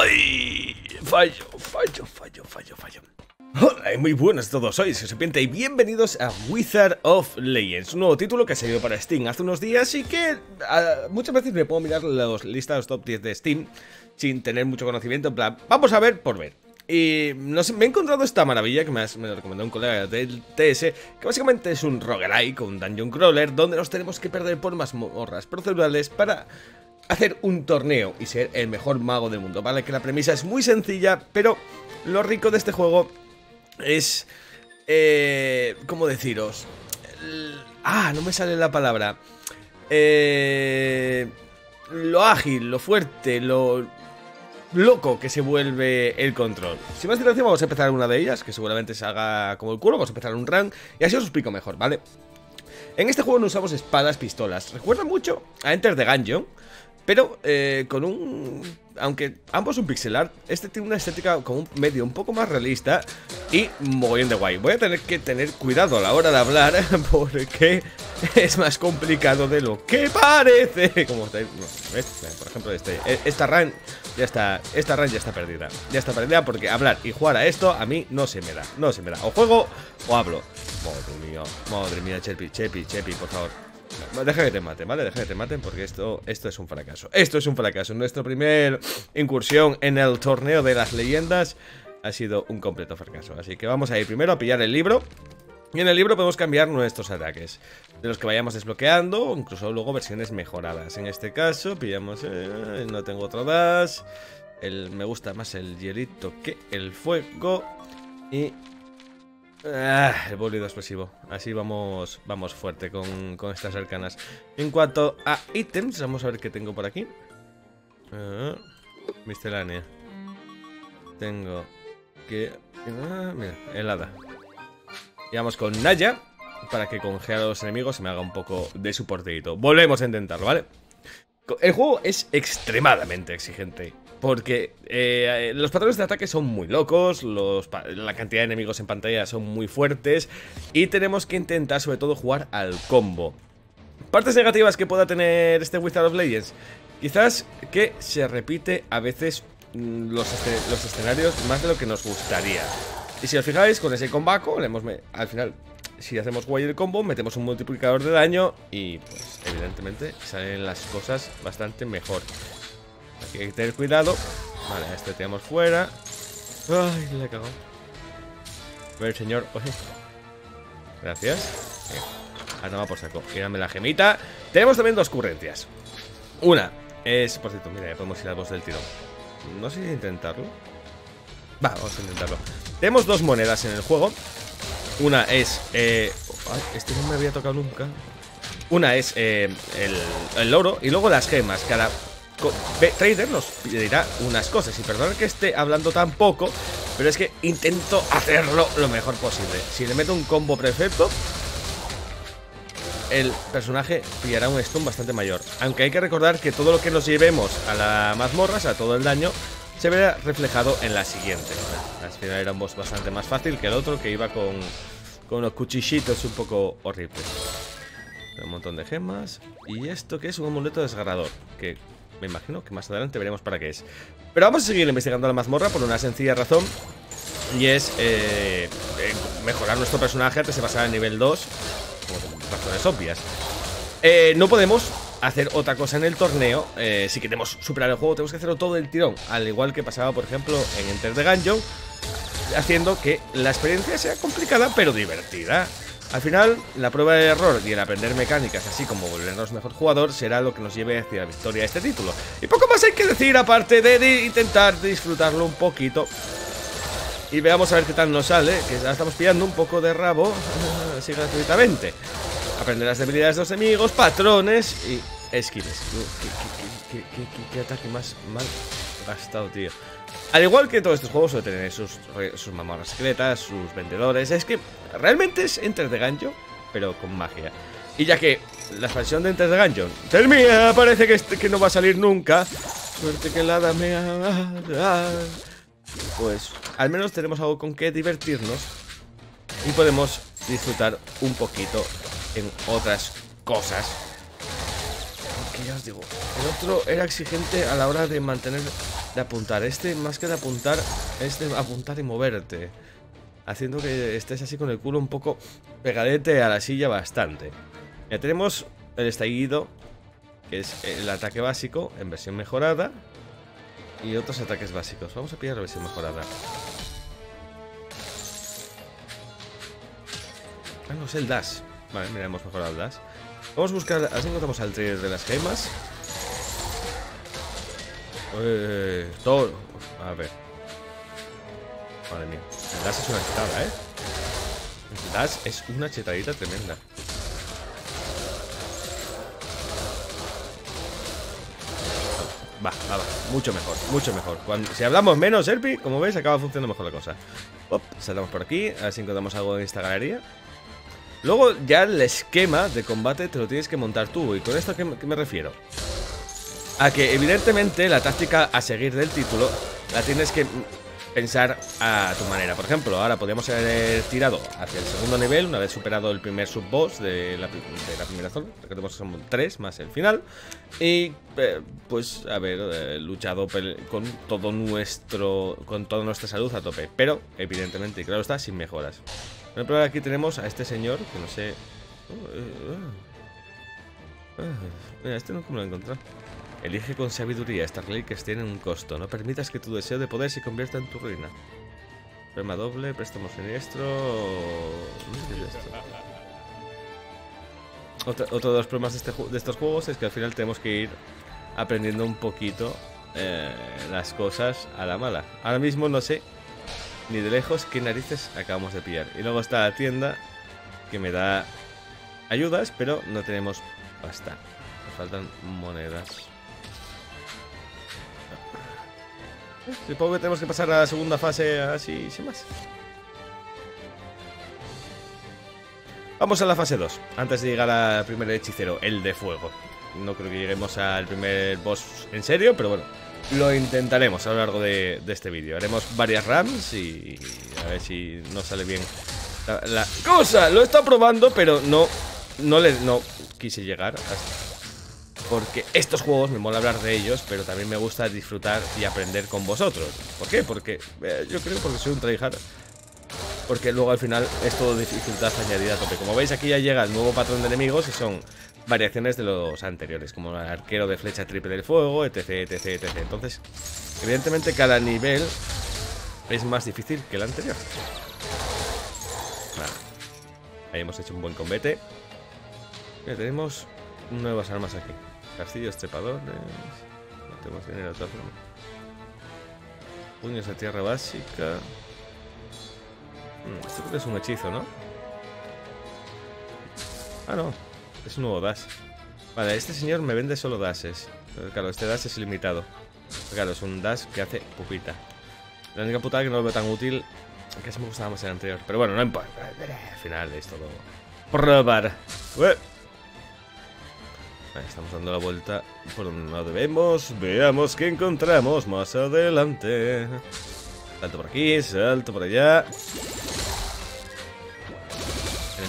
¡Ay! Fallo, fallo, fallo, fallo, fallo. Hola y muy buenos todos, soy Serpiente y bienvenidos a Wizard of Legends, un nuevo título que ha salido para Steam hace unos días y que uh, muchas veces me puedo mirar las listas top 10 de Steam sin tener mucho conocimiento, en plan, vamos a ver por ver. Y no sé, me he encontrado esta maravilla que me, has, me lo recomendó un colega del TS, que básicamente es un roguelike, un dungeon crawler, donde nos tenemos que perder por mazmorras procedurales para hacer un torneo y ser el mejor mago del mundo, ¿vale? Que la premisa es muy sencilla, pero lo rico de este juego es... Eh, ¿Cómo deciros? ah, no me sale la palabra. Eh, lo ágil, lo fuerte, lo loco que se vuelve el control. Sin más dilación vamos a empezar una de ellas, que seguramente se haga como el culo, vamos a empezar un run y así os explico mejor, ¿vale? En este juego no usamos espadas, pistolas. Recuerda mucho a Enter the Gungeon, pero eh, con un... Aunque ambos un pixel art, este tiene una estética como un medio un poco más realista y mogollón de guay. Voy a tener que tener cuidado a la hora de hablar porque es más complicado de lo que parece. Como ¿ves? Por ejemplo, este, e, esta run ya está, esta run ya está perdida. Ya está perdida porque hablar y jugar a esto a mí no se me da. No se me da. O juego o hablo. Madre mía, madre mía, Chepi, Chepi, Chepi, por favor. Deja que te maten, ¿vale? Deja que te maten porque esto, esto es un fracaso. Esto es un fracaso. Nuestra primera incursión en el torneo de las leyendas ha sido un completo fracaso. Así que vamos a ir primero a pillar el libro. Y en el libro podemos cambiar nuestros ataques. De los que vayamos desbloqueando, incluso luego versiones mejoradas. En este caso, pillamos... Eh, no tengo otro dash. El, me gusta más el hielito que el fuego. Y Ah, el bólido explosivo. Así vamos, vamos fuerte con, con, estas arcanas. En cuanto a ítems, vamos a ver qué tengo por aquí. Uh, miscelánea. Tengo que... Ah, mira, helada. Y vamos con Naya. Para que congele a los enemigos y me haga un poco de soporteito. Volvemos a intentarlo, ¿vale? El juego es extremadamente exigente. Porque eh, los patrones de ataque son muy locos, la cantidad de enemigos en pantalla son muy fuertes y tenemos que intentar sobre todo jugar al combo. Partes negativas que pueda tener este Wizard of Legends. Quizás que se repite a veces mm, los, los escenarios más de lo que nos gustaría. Y si os fijáis, con ese combaco, al final, si hacemos guay el combo, metemos un multiplicador de daño y, pues, evidentemente, salen las cosas bastante mejor. Hay que tener cuidado. Vale, este tenemos fuera. Ay, he cagado. A ver, señor. Gracias. Ah, toma por saco. Gírame la gemita. Tenemos también dos currencias. Una es, por cierto, mira, ya podemos ir a dos del tirón. No sé si intentarlo. Va, vamos a intentarlo. Tenemos dos monedas en el juego. Una es. Eh... Ay, este no me había tocado nunca. Una es eh, el, el oro y luego las gemas. Cada Trader nos dirá unas cosas. Y perdón que esté hablando tan poco, pero es que intento hacerlo lo mejor posible. Si le meto un combo perfecto, el personaje pillará un stun bastante mayor. Aunque hay que recordar que todo lo que nos llevemos a la mazmorra, o sea, todo el daño, se verá reflejado en la siguiente. Al final era un boss bastante más fácil que el otro, que iba con, con unos cuchillitos un poco horribles. Un montón de gemas. Y esto que es un amuleto desgarrador, que me imagino que más adelante veremos para qué es. Pero vamos a seguir investigando la mazmorra por una sencilla razón. Y es eh, mejorar nuestro personaje antes de pasar al nivel 2. Como razones obvias. Eh, no podemos hacer otra cosa en el torneo. Eh, si queremos superar el juego, tenemos que hacerlo todo el tirón. Al igual que pasaba, por ejemplo, en Enter the Gungeon. Haciendo que la experiencia sea complicada, pero divertida. Al final, la prueba de error y el aprender mecánicas, así como volvernos mejor jugador, será lo que nos lleve hacia la victoria de este título. Y poco más hay que decir, aparte de intentar disfrutarlo un poquito. Y veamos a ver qué tal nos sale, que ya estamos pillando un poco de rabo, así gratuitamente. Aprender las debilidades de los enemigos, patrones y esquives. ¿Qué, ataque más mal gastado, tío? Al igual que todos estos juegos suele tener sus, sus mamorras secretas, sus vendedores. Es que realmente es Enter the Gungeon, pero con magia. Y ya que la expansión de Enter the Gungeon termina, parece que, este, que no va a salir nunca. Suerte que la dame Pues al menos tenemos algo con que divertirnos. Y podemos disfrutar un poquito en otras cosas. Ya os digo, el otro era exigente a la hora de mantener, de apuntar. Este, más que de apuntar, es de apuntar y moverte. Haciendo que estés así con el culo un poco pegadete a la silla bastante. Ya tenemos el estallido, que es el ataque básico en versión mejorada. Y otros ataques básicos. Vamos a pillar la versión mejorada. Ah, no, es el dash. Vale, mira, hemos mejorado el dash. Vamos a buscar, así encontramos al trader de las gemas. Eh, todo. A ver. Madre mía. El dash es una chetada, ¿eh? El dash es una chetadita tremenda. Va, va, va. Mucho mejor, mucho mejor. Cuando, si hablamos menos, Erpi, como veis, acaba funcionando mejor la cosa. Saltamos por aquí, a ver si encontramos algo en esta galería. Luego ya el esquema de combate te lo tienes que montar tú. ¿Y con esto a qué me refiero? A que evidentemente la táctica a seguir del título la tienes que pensar a tu manera. Por ejemplo, ahora podríamos haber tirado hacia el segundo nivel una vez superado el primer subboss de la, primera zona. Recordemos que son tres más el final. Y eh, pues haber eh, luchado con todo nuestro con toda nuestra salud a tope. Pero evidentemente, y claro está, sin mejoras. Por ejemplo, aquí tenemos a este señor que no sé. Oh, eh, ah. Ah, mira, este no como lo he encontrado. Elige con sabiduría. Estas reliquias tienen un costo. No permitas que tu deseo de poder se convierta en tu ruina. Prema doble, préstamo siniestro. Otro, de los problemas de, este, estos juegos es que al final tenemos que ir aprendiendo un poquito eh, las cosas a la mala. Ahora mismo no sé ni de lejos qué narices acabamos de pillar. Y luego está la tienda que me da ayudas, pero no tenemos pasta. Nos faltan monedas. Supongo que tenemos que pasar a la segunda fase así, sin más. Vamos a la fase 2, antes de llegar al primer hechicero, el de fuego. No creo que lleguemos al primer boss en serio, pero bueno, lo intentaremos a lo largo de, este vídeo. Haremos varias rams y, a ver si nos sale bien la, cosa. Lo he probando, pero no, no, le, no quise llegar hasta porque estos juegos me mola hablar de ellos, pero también me gusta disfrutar y aprender con vosotros. ¿Por qué? Porque eh, yo creo porque soy un tryhard. Porque luego al final es todo dificultad añadida a tope. Como veis aquí ya llega el nuevo patrón de enemigos y son variaciones de los anteriores, como el arquero de flecha triple del fuego, etc, etc, etc. Entonces, evidentemente cada nivel es más difícil que el anterior. Ahí hemos hecho un buen combate. Tenemos nuevas armas aquí. Castillos trepadores. No tenemos dinero de todas formas. Puños de tierra básica. Mm, esto creo que es un hechizo, ¿no? Ah, no. Es un nuevo dash. Vale, este señor me vende solo dashes. claro, este dash es ilimitado. claro, es un dash que hace pupita. La única putada que no lo veo tan útil que se me gustaba más el anterior. Pero bueno, no importa. Al final es todo probar. Estamos dando la vuelta por donde no debemos. Veamos qué encontramos más adelante. Salto por aquí, salto por allá.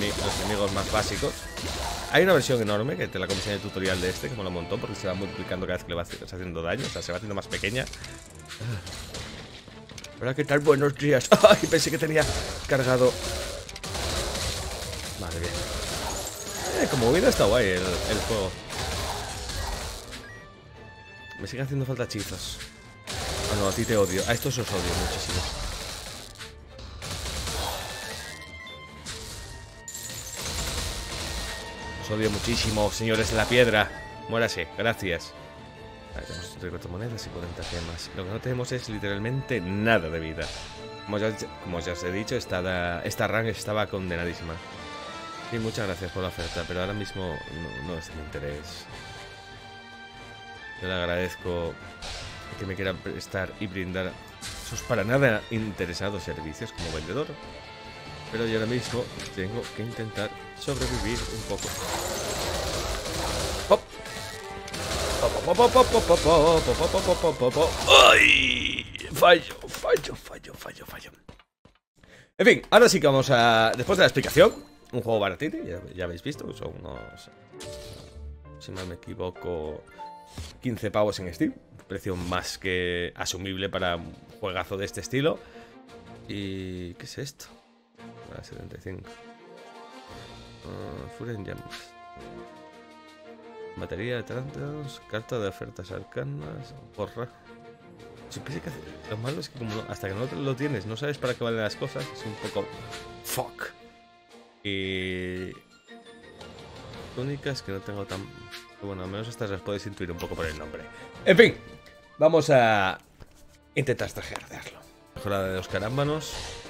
Los enemigos más básicos. Hay una versión enorme que te la comenté en el tutorial de este, que me lo montó, porque se va multiplicando cada vez que le vas haciendo daño, o sea, se va haciendo más pequeña. Hola, ¿qué tal? Buenos días. Ay, pensé que tenía cargado. Madre mía. Eh, como hubiera está guay el, el juego. Me sigue haciendo falta hechizos. Ah, no, a ti te odio. A estos os odio muchísimo. Os odio muchísimo, señores de la piedra. Muérase, gracias. Vale, tenemos 34 monedas y 40 gemas. Lo que no tenemos es literalmente nada de vida. Como ya, os he dicho, esta, esta rang estaba condenadísima. Sí, muchas gracias por la oferta, pero ahora mismo no, es de interés. Yo le agradezco que me quiera prestar y brindar sus para nada interesados servicios como vendedor. Pero yo ahora mismo tengo que intentar sobrevivir un poco. ¡Ay! Fallo, fallo, fallo, fallo, fallo. En fin, ahora sí que vamos a... Después de la explicación, un juego baratito, ya, ya habéis visto, son unos si no me equivoco, 15 pavos en Steam. Precio más que asumible para un juegazo de este estilo. ¿Y qué es esto? Ah, 75. Uh, Furen Llamas. Batería de tantos, carta de ofertas arcanas, porra. Lo malo es que como hasta que no lo tienes, no sabes para qué valen las cosas, es un poco... Fuck. Y... Únicas que no tengo tan... Bueno, al menos estas las puedes intuir un poco por el nombre. En fin, vamos a intentar hacerlo. Mejorada de los carámbanos.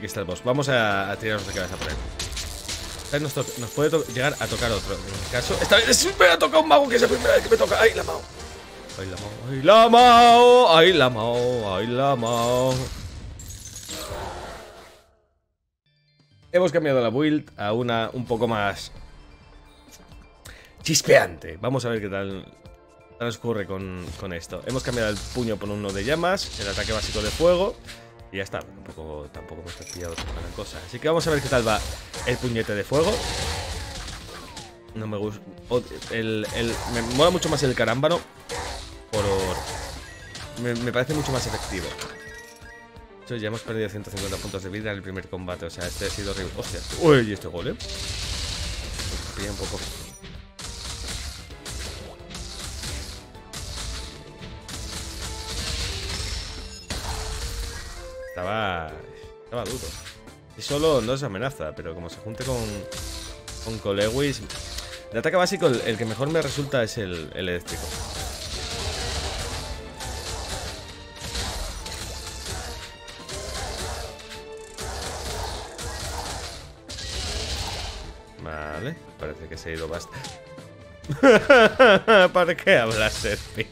Aquí está el boss. Vamos a, a tirarnos de cabeza por él. Nos, nos, puede llegar a tocar otro. En el caso, esta vez me ha tocado un mago que es la primera vez que me toca. ¡Ay, la mao! ¡Ay, la mao! ¡Ay, la mao! ¡Ay, la mao! ¡Ay, la mao! Hemos cambiado la build a una un poco más chispeante. Vamos a ver qué tal transcurre con, con esto. Hemos cambiado el puño por uno de llamas, el ataque básico de fuego. Y ya está, tampoco, tampoco hemos pillado gran cosa. Así que vamos a ver qué tal va el puñete de fuego. No me gusta. El, el, me mola mucho más el carámbano. Por. Me, parece mucho más efectivo. Hecho, ya hemos perdido 150 puntos de vida en el primer combate. O sea, este ha sido horrible. Hostia. Uy, ¿y este golem? Me un poco. Estaba. Estaba duro. Y solo no es amenaza, pero como se junte con. Con Colewis. De ataque básico, el, que mejor me resulta es el, el eléctrico. Vale, parece que se ha ido bastante. ¿Para qué hablas, Serpi?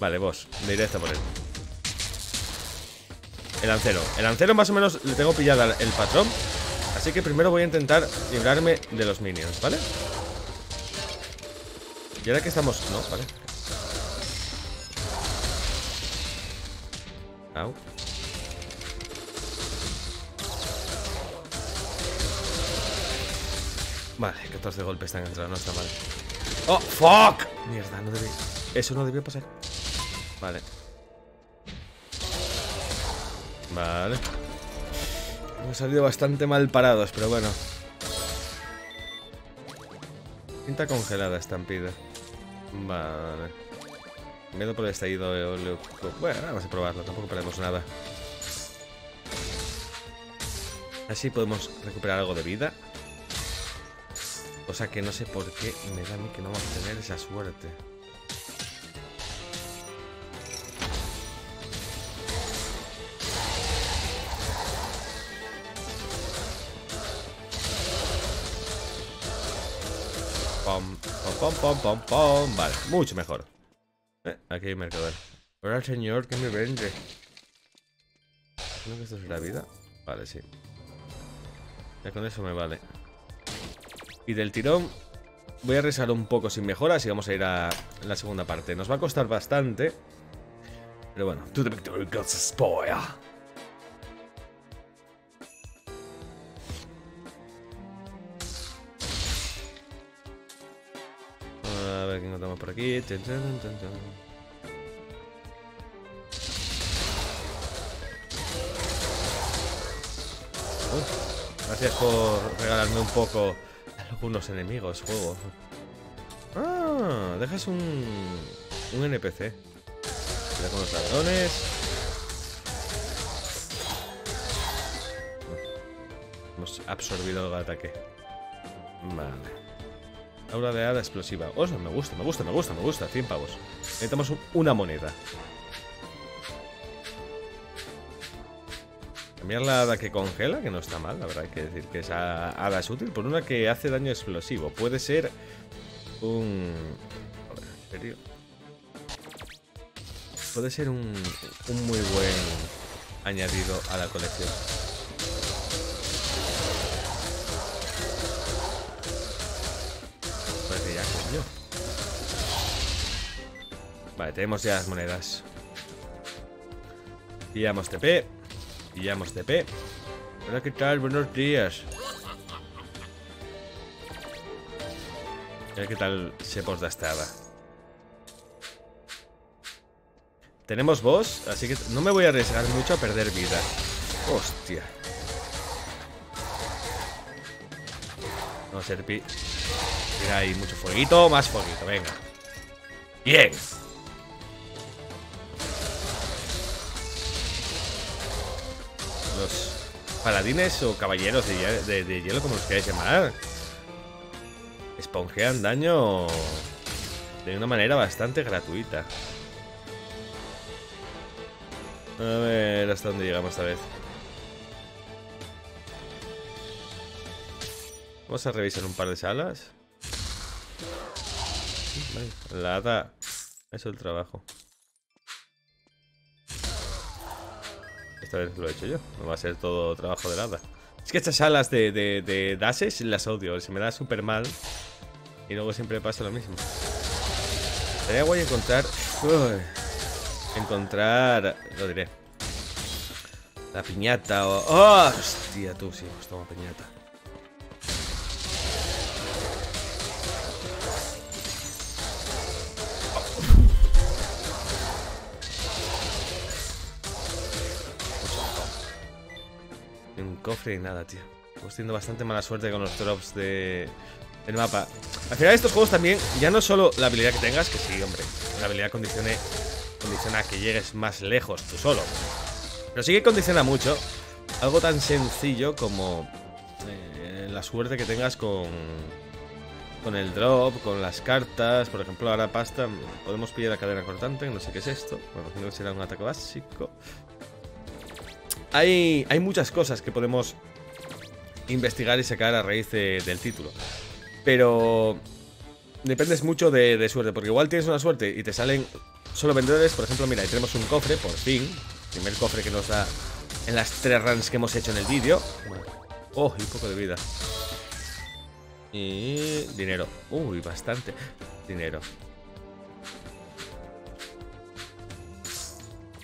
Vale, vos, directo por él. El lancero. El lancero más o menos le tengo pillada el patrón. Así que primero voy a intentar librarme de los minions, ¿vale? Y ahora que estamos... No, vale. Au. Vale, 14 golpes están entrando, no está mal. ¡Oh, fuck! Mierda, no debía... Eso no debió pasar. Vale. Vale. Hemos salido bastante mal parados, pero bueno. Pinta congelada estampida. Vale. Miedo por el estallido Bueno, vamos a probarlo, tampoco perdemos nada. Así podemos recuperar algo de vida. Cosa que no sé por qué me da a mí que no vamos a tener esa suerte. Pom, pom, pom, pom, Vale, mucho mejor. Eh, aquí hay mercader. Ahora señor que me vende. ¿No que esto es la vida? Vale, sí. Ya con eso me vale. Y del tirón voy a rezar un poco sin mejoras y vamos a ir a la segunda parte. Nos va a costar bastante. Pero bueno. To the victory goes spoil. Encontramos por aquí. gracias por regalarme un poco algunos enemigos, juego. Ah, dejas un, un NPC. Cuidado con los ladrones. Hemos absorbido el ataque. Vale. Aura de hada explosiva. Oh, me gusta, me gusta, me gusta, me gusta. 100 pavos. Necesitamos una moneda. Cambiar la hada que congela, que no está mal, la verdad hay que decir que esa hada es útil, por una que hace daño explosivo. Puede ser un... ¿en serio? Puede ser un, un muy buen añadido a la colección. Vale, tenemos ya las monedas. Pillamos TP. Pillamos TP. Hola, ¿qué tal? Buenos días. A ver qué tal se posdastaba. Tenemos boss, así que no me voy a arriesgar mucho a perder vida. Hostia. No, Serpi. Mira ahí mucho fueguito, más fueguito, venga. Bien. Paladines o caballeros de, hielo, como los queráis llamar, esponjean daño de una manera bastante gratuita. A ver hasta dónde llegamos esta vez. Vamos a revisar un par de salas. La hada es el trabajo. Esta vez lo he hecho yo. No va a ser todo trabajo de nada. Es que estas salas de, de, de las odio. Se me da súper mal. Y luego siempre pasa lo mismo. Sería guay encontrar... encontrar... Lo diré. La piñata o... ¡Oh! Hostia, tú sí, pues toma piñata. Cofre y nada, tío. Estamos teniendo bastante mala suerte con los drops de, del mapa. Al final estos juegos también, ya no solo la habilidad que tengas, que sí, hombre, la habilidad condicione, condiciona que llegues más lejos tú solo. Pero sí que condiciona mucho algo tan sencillo como eh, la suerte que tengas con, con el drop, con las cartas. Por ejemplo, ahora pasta, podemos pillar la cadena cortante, no sé qué es esto. Bueno, creo que será un ataque básico. Hay, muchas cosas que podemos investigar y sacar a raíz del título. Pero dependes mucho de, suerte, porque igual tienes una suerte y te salen solo vendedores. Por ejemplo, mira, ahí tenemos un cofre, por fin. Primer cofre que nos da en las tres runs que hemos hecho en el vídeo. Oh, y un poco de vida. Y dinero. Uy, bastante dinero.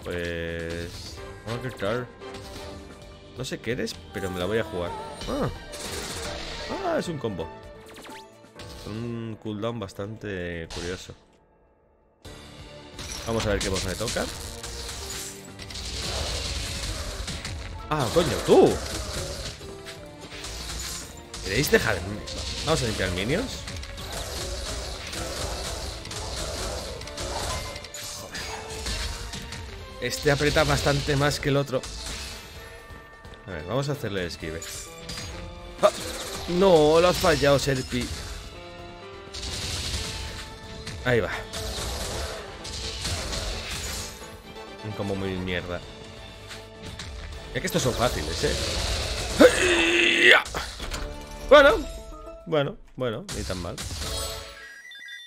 Pues... Vamos a quitar no sé qué eres, pero me la voy a jugar. Ah, ah es un combo. Un cooldown bastante curioso. Vamos a ver qué voz me toca. Ah, coño, tú. ¿Queréis dejar? Vamos a limpiar minions. Este aprieta bastante más que el otro. A ver, vamos a hacerle esquive. ¡Ah! No, lo has fallado, Serpi. Ahí va. Como muy mierda. Ya que estos son fáciles, ¿eh? Bueno, bueno, bueno, ni tan mal.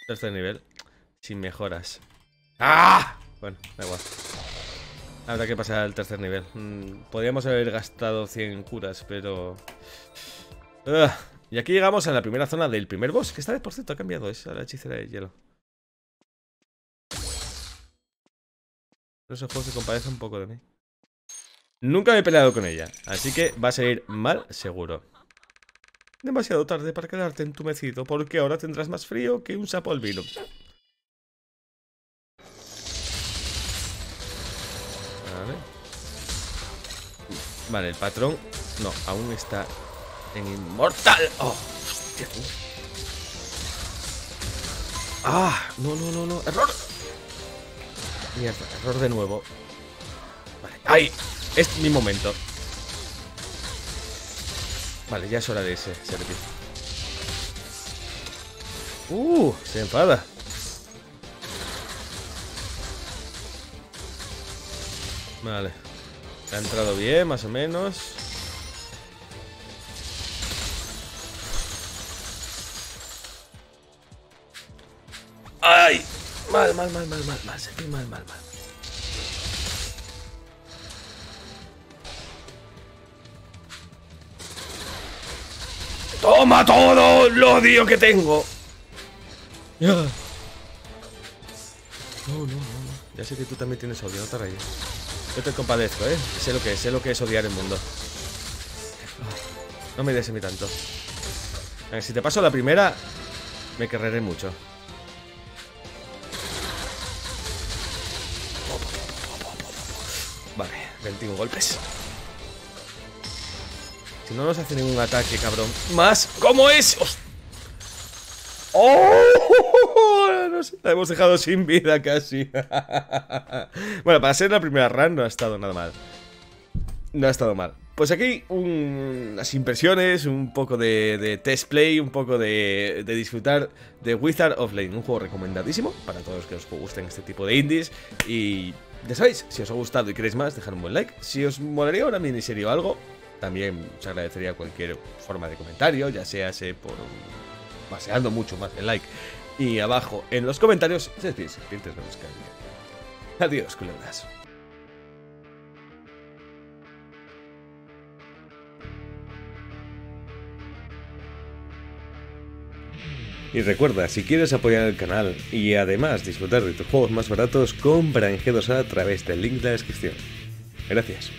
Tercer nivel. Sin mejoras. ¡Ah! Bueno, da igual. Habrá que pasar al tercer nivel. Mm, podríamos haber gastado 100 curas, pero... y aquí llegamos a la primera zona del primer boss, que esta vez, por cierto, ha cambiado. Es la hechicera de hielo. Esos juegos se compadecen un poco de mí. Nunca me he peleado con ella, así que va a salir mal seguro. Demasiado tarde para quedarte entumecido, porque ahora tendrás más frío que un sapo al Vale, el patrón... No, aún está en inmortal. ¡Oh! Hostia. ¡Ah! No, no, no, no. ¡Error! Mierda, error de nuevo. Vale. ¡Ay! Es mi momento. Vale, ya es hora de ese servicio. ¡Uh! Se enfada. Vale. Ha entrado bien, más o menos. ¡Ay! Mal, mal, mal, mal, mal, mal. Se mal, mal, mal. ¡Toma todo el odio que tengo! No, no, no, no. Ya sé que tú también tienes odio, no te rayes. Yo te compadezco, ¿eh? Sé lo que es, sé lo que es odiar el mundo. No me des a mí tanto. A ver, si te paso la primera, Me querré mucho. Vale, 21 golpes. Si no nos hace ningún ataque, cabrón. ¡Más! ¿Cómo es? ¡Oh! La hemos dejado sin vida casi. bueno, para ser la primera run no ha estado nada mal. No ha estado mal. Pues aquí unas impresiones, un poco de, test play, un poco de, de, disfrutar de Wizard of Lane, un juego recomendadísimo para todos los que os gusten este tipo de indies. Y ya sabéis, si os ha gustado y queréis más, dejad un buen like. Si os molaría una miniserie o algo, también os agradecería cualquier forma de comentario, ya sea por paseando mucho más el like. Y abajo en los comentarios, si serpientes no Adiós, culebras. Y recuerda, si quieres apoyar el canal y además disfrutar de tus juegos más baratos, compra en G2A a través del link de la descripción. Gracias.